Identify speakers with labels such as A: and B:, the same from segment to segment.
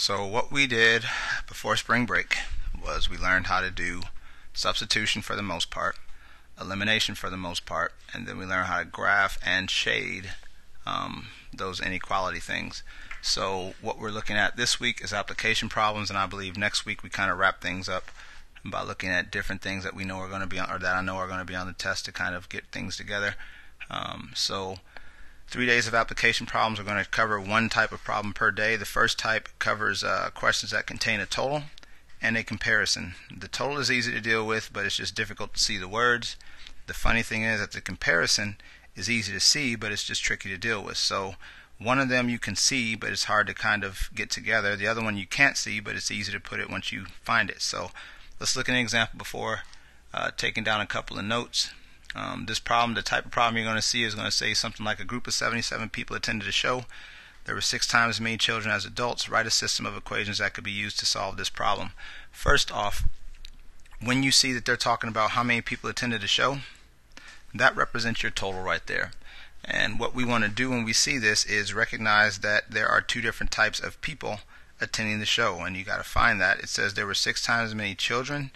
A: So what we did before spring break was we learned how to do substitution for the most part, elimination for the most part, and then we learned how to graph and shade um, those inequality things. So what we're looking at this week is application problems, and I believe next week we kind of wrap things up by looking at different things that we know are going to be on, or that I know are going to be on the test to kind of get things together. Um, so three days of application problems. We're going to cover one type of problem per day. The first type covers uh, questions that contain a total and a comparison. The total is easy to deal with, but it's just difficult to see the words. The funny thing is that the comparison is easy to see, but it's just tricky to deal with. So one of them you can see, but it's hard to kind of get together. The other one you can't see, but it's easy to put it once you find it. So let's look at an example before uh, taking down a couple of notes. Um, this problem, the type of problem you're going to see is going to say something like a group of 77 people attended a show. There were six times as many children as adults. Write a system of equations that could be used to solve this problem. First off, when you see that they're talking about how many people attended a show, that represents your total right there. And what we want to do when we see this is recognize that there are two different types of people attending the show, and you got to find that. It says there were six times as many children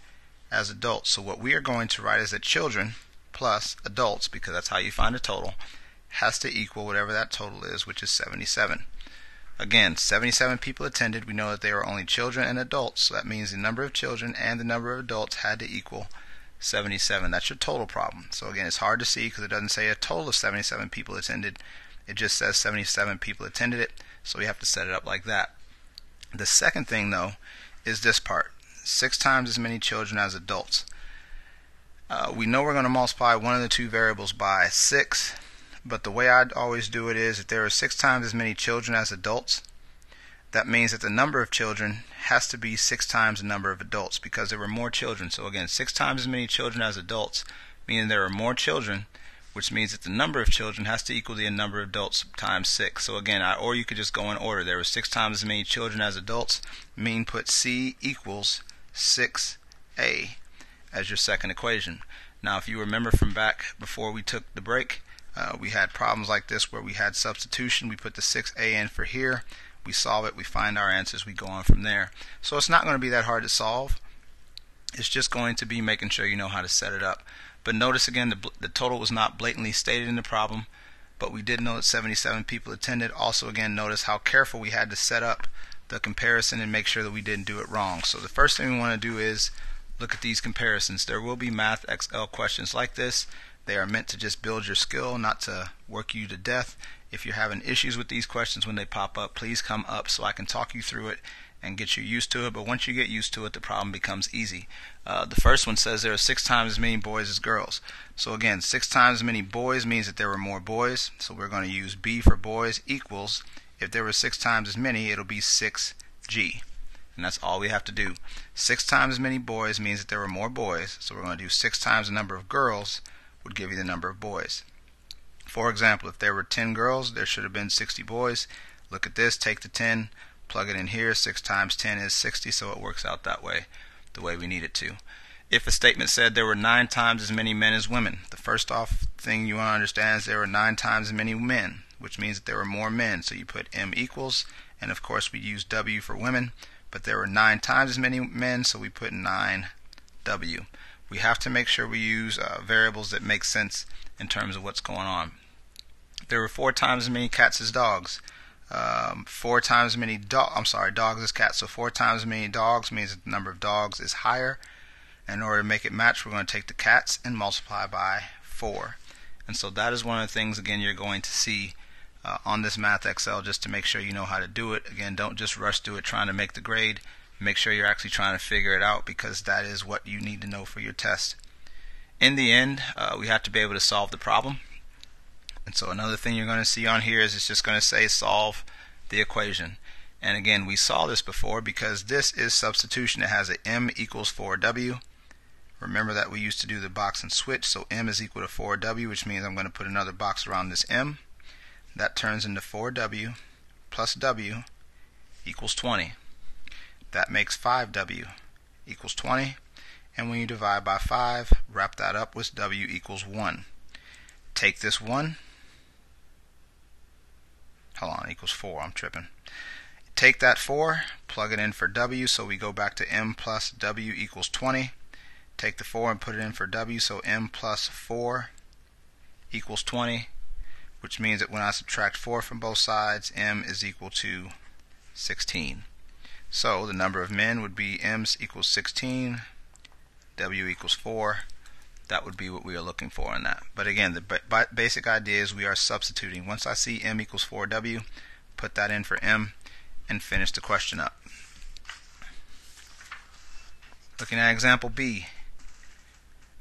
A: as adults. So what we are going to write is that children plus adults, because that's how you find a total, has to equal whatever that total is, which is 77. Again, 77 people attended. We know that they were only children and adults, so that means the number of children and the number of adults had to equal 77. That's your total problem. So again, it's hard to see because it doesn't say a total of 77 people attended. It just says 77 people attended it, so we have to set it up like that. The second thing, though, is this part. Six times as many children as adults. Uh, we know we're going to multiply one of the two variables by 6, but the way I'd always do it is if there are six times as many children as adults, that means that the number of children has to be six times the number of adults because there were more children. So again, six times as many children as adults, meaning there are more children, which means that the number of children has to equal the number of adults times six. So again, I, or you could just go in order. There were six times as many children as adults, mean put C equals 6A as your second equation. Now, if you remember from back before we took the break, uh, we had problems like this where we had substitution. We put the 6a in for here. We solve it. We find our answers. We go on from there. So it's not going to be that hard to solve. It's just going to be making sure you know how to set it up. But notice again, the, the total was not blatantly stated in the problem, but we did know that 77 people attended. Also, again, notice how careful we had to set up the comparison and make sure that we didn't do it wrong. So the first thing we want to do is look at these comparisons. There will be Math XL questions like this. They are meant to just build your skill, not to work you to death. If you're having issues with these questions when they pop up, please come up so I can talk you through it and get you used to it. But once you get used to it, the problem becomes easy. Uh, the first one says there are six times as many boys as girls. So again, six times as many boys means that there were more boys. So we're going to use B for boys equals, if there were six times as many, it'll be 6G and that's all we have to do. Six times as many boys means that there were more boys, so we're going to do six times the number of girls would give you the number of boys. For example, if there were 10 girls, there should have been 60 boys. Look at this, take the 10, plug it in here, 6 times 10 is 60, so it works out that way, the way we need it to. If a statement said there were 9 times as many men as women, the first off thing you want to understand is there were 9 times as many men, which means that there were more men, so you put M equals, and of course we use W for women, but there were nine times as many men, so we put 9W. We have to make sure we use uh, variables that make sense in terms of what's going on. There were four times as many cats as dogs. Um, four times as many dog. I'm sorry, dogs as cats. So four times as many dogs means the number of dogs is higher. In order to make it match, we're going to take the cats and multiply by four. And so that is one of the things again you're going to see uh, on this Math XL just to make sure you know how to do it. Again, don't just rush through it trying to make the grade. Make sure you're actually trying to figure it out because that is what you need to know for your test. In the end, uh, we have to be able to solve the problem. And so another thing you're going to see on here is it's just going to say solve the equation. And again, we saw this before because this is substitution. It has a m equals 4w. Remember that we used to do the box and switch, so m is equal to 4w, which means I'm going to put another box around this m. That turns into 4w plus w equals 20. That makes 5w equals 20. And when you divide by 5, wrap that up with w equals 1. Take this 1. Hold on, equals 4. I'm tripping. Take that 4, plug it in for W, so we go back to M plus W equals 20. Take the 4 and put it in for W, so M plus 4 equals 20, which means that when I subtract 4 from both sides, M is equal to 16. So the number of men would be M equals 16, W equals 4. That would be what we are looking for in that. But again, the basic idea is we are substituting. Once I see M equals 4W, put that in for M and finish the question up. Looking at example B.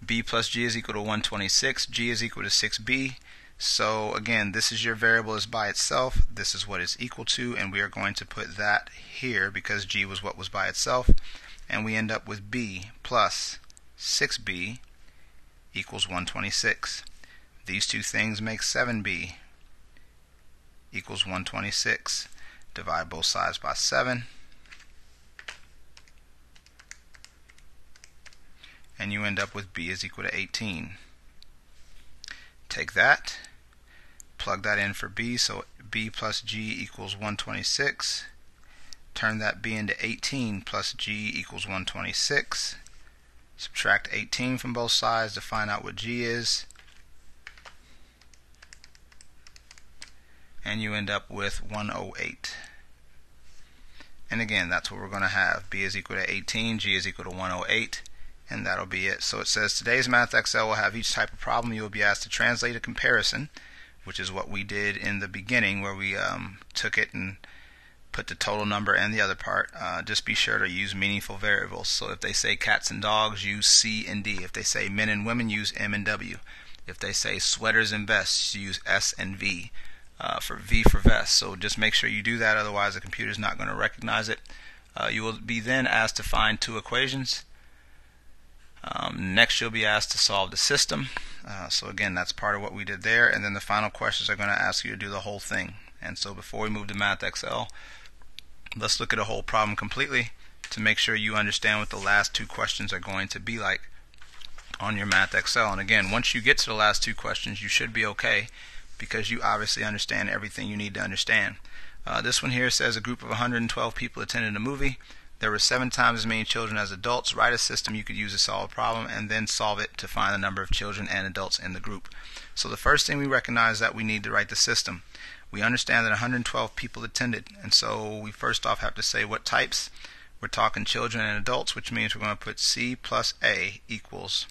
A: B plus G is equal to 126. G is equal to 6B. So again, this is your variable is by itself. This is what it's equal to, and we are going to put that here because G was what was by itself. And we end up with B plus 6B equals 126. These two things make 7B equals 126. Divide both sides by 7. And you end up with b is equal to 18. Take that, plug that in for b, so b plus g equals 126. Turn that b into 18 plus g equals 126. Subtract 18 from both sides to find out what g is. and you end up with 108. And again, that's what we're going to have. B is equal to 18, G is equal to 108, and that'll be it. So it says today's Math XL will have each type of problem. You will be asked to translate a comparison, which is what we did in the beginning where we um, took it and put the total number and the other part. Uh, just be sure to use meaningful variables. So if they say cats and dogs, use C and D. If they say men and women, use M and W. If they say sweaters and vests, use S and V uh, for V for vest. So just make sure you do that, otherwise the computer is not going to recognize it. Uh, you will be then asked to find two equations. Um, next, you'll be asked to solve the system. Uh, so again, that's part of what we did there. And then the final questions are going to ask you to do the whole thing. And so before we move to Math XL, let's look at a whole problem completely to make sure you understand what the last two questions are going to be like on your Math XL. And again, once you get to the last two questions, you should be okay because you obviously understand everything you need to understand. Uh, this one here says a group of 112 people attended a movie. There were seven times as many children as adults. Write a system you could use to solve a problem and then solve it to find the number of children and adults in the group. So the first thing we recognize that we need to write the system. We understand that 112 people attended, and so we first off have to say what types. We're talking children and adults, which means we're going to put C plus A equals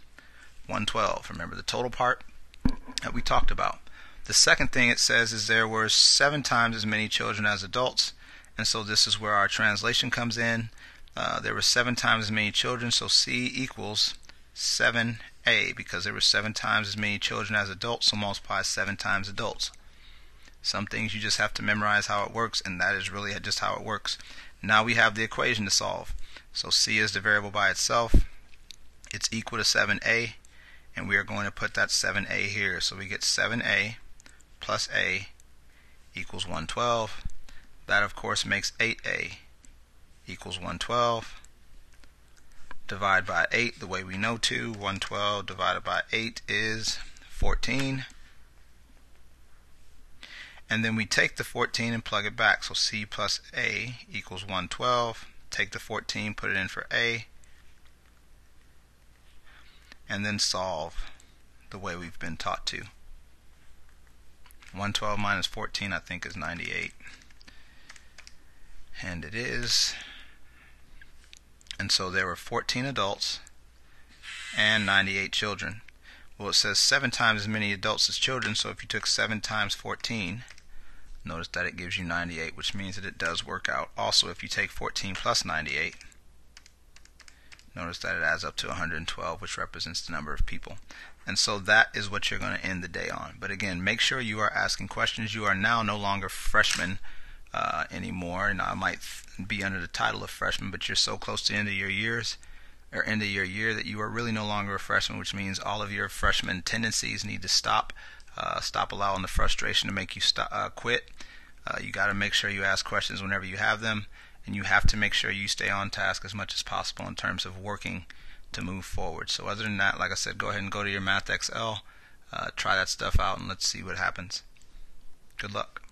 A: 112. Remember the total part that we talked about. The second thing it says is there were seven times as many children as adults, and so this is where our translation comes in. Uh, there were seven times as many children, so C equals 7A because there were seven times as many children as adults, so multiply seven times adults. Some things you just have to memorize how it works, and that is really just how it works. Now we have the equation to solve. So C is the variable by itself. It's equal to 7A, and we are going to put that 7A here. So we get 7A plus a equals 112. That, of course, makes 8a equals 112. Divide by 8 the way we know to. 112 divided by 8 is 14. And then we take the 14 and plug it back. So c plus a equals 112. Take the 14, put it in for a, and then solve the way we've been taught to. 112 minus 14 I think is 98 and it is and so there were 14 adults and 98 children well it says 7 times as many adults as children so if you took 7 times 14 notice that it gives you 98 which means that it does work out also if you take 14 plus 98 notice that it adds up to 112 which represents the number of people and so that is what you're going to end the day on. But again, make sure you are asking questions. You are now no longer freshmen uh, anymore. And I might be under the title of freshman, but you're so close to the end of your years or end of your year that you are really no longer a freshman, which means all of your freshman tendencies need to stop. Uh, stop allowing the frustration to make you stop, uh, quit. Uh, you got to make sure you ask questions whenever you have them, and you have to make sure you stay on task as much as possible in terms of working to move forward. So other than that, like I said, go ahead and go to your Math XL, uh, try that stuff out, and let's see what happens. Good luck.